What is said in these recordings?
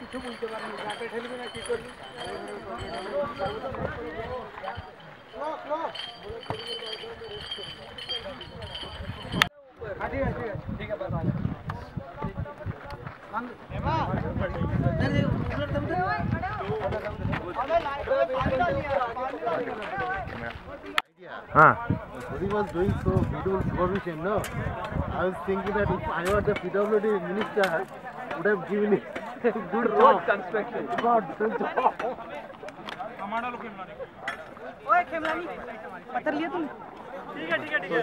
কিছু বলতে পারিনি যাকে ঠেলবি না কি করবি ঠিক আছে ঠিক আছে ঠিক আছে हाँ He was doing so beautiful supervision, no? I was thinking that if I were the PWD minister, would have given it good road construction. God, good job. ओए खेमलानी पत्थर लिए तुम ठीक है ठीक है ठीक है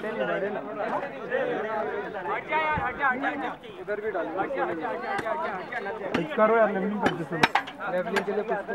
हट जा यार हट जा हट जा इधर भी डाल हट जा हट जा हट जा हट जा हट करो यार लेवलिंग कर दे दो लेवलिंग के लिए कुछ तो